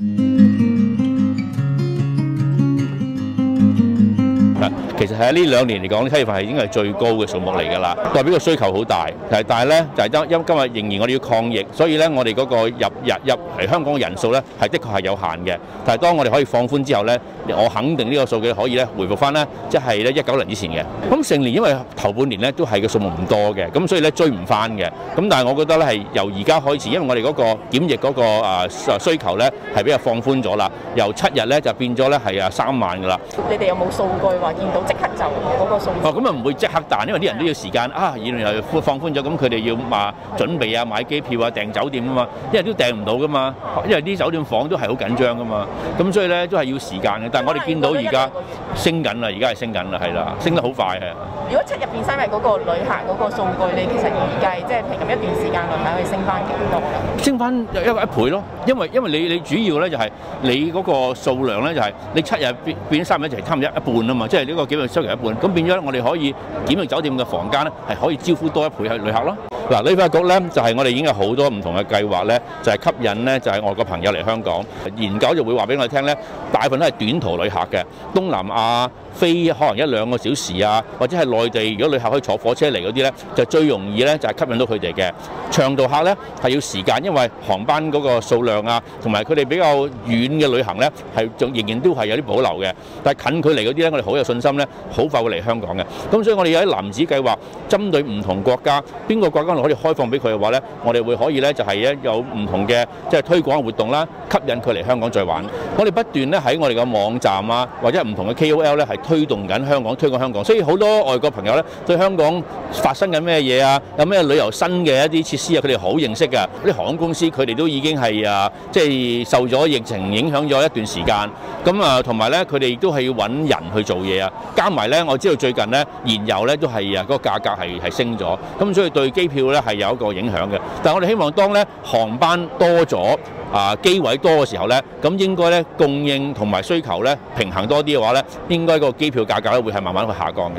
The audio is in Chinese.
Música 其實喺呢兩年嚟講，七月份係已經係最高嘅數目嚟㗎啦，代表個需求好大。但係咧就係因因今日仍然我哋要抗疫，所以咧我哋嗰個入入入嚟香港嘅人數咧係的確係有限嘅。但係當我哋可以放寬之後咧，我肯定呢個數據可以咧回復翻咧，即係咧一九年之前嘅。咁成年因為頭半年咧都係個數目唔多嘅，咁所以咧追唔翻嘅。咁但係我覺得咧係由而家開始，因為我哋嗰個檢疫嗰個啊需求咧係比較放寬咗啦，由七日咧就變咗咧係啊三萬㗎啦。你哋有冇數據話見到？即刻就嗰個數哦，咁啊唔會即刻彈，因為啲人都要時間啊。原來又放寬咗，咁佢哋要嘛準備啊、買機票啊、訂酒店啊嘛，因為都訂唔到噶嘛，因為啲酒店房都係好緊張噶嘛。咁所以咧都係要時間嘅。但係我哋見到而家升緊啦，而家係升緊啦，係啦，升得好快係。如果七日變三日嗰個旅客嗰個數據，你其實預計即係平咁一段時間內係可以升翻幾多？升翻一個一倍咯，因為因為你你主要咧就係你嗰個數量咧就係你七日變變三日就係差唔多一半啊嘛，即係呢個幾需求一半，咁變咗我哋可以檢疫酒店嘅房間咧，係可以招呼多一倍嘅旅客咯。嗱，旅發局咧就係我哋已經有好多唔同嘅計劃咧，就係吸引咧就係外國朋友嚟香港。研究，就會話俾我哋聽咧，大部分都係短途旅客嘅，東南亞飛可能一兩個小時啊，或者係內地，如果旅客可以坐火車嚟嗰啲咧，就最容易咧就係吸引到佢哋嘅。長途客咧係要時間，因為航班嗰個數量啊，同埋佢哋比較遠嘅旅行咧係仲仍然都係有啲保留嘅，但係近距離嗰啲咧，我哋好有信心咧，好快會嚟香港嘅。咁所以我哋有啲藍紙計劃，針對唔同國家，邊個國家可以開放俾佢嘅話咧，我哋會可以咧就係咧有唔同嘅即係推廣活動啦，吸引佢嚟香港再玩。我哋不斷咧喺我哋嘅網站啊，或者唔同嘅 KOL 咧係推動緊香港，推廣香港。所以好多外國朋友咧對香港發生緊咩嘢啊，有咩旅遊新嘅一啲設施啊，佢哋好認識㗎。啲航空公司佢哋都已經係啊，即係受咗疫情影響咗一段時間。咁啊，同埋咧佢哋亦都係要揾人去做嘢啊。加埋咧，我知道最近咧燃油咧都係啊，嗰個價格係係升咗，咁所以對機票咧係有一個影響嘅。但係我哋希望當咧航班多咗啊，機位多嘅時候咧，咁應該咧供應同埋需求咧平衡多啲嘅話咧，應該個機票價格咧會係慢慢去下降嘅。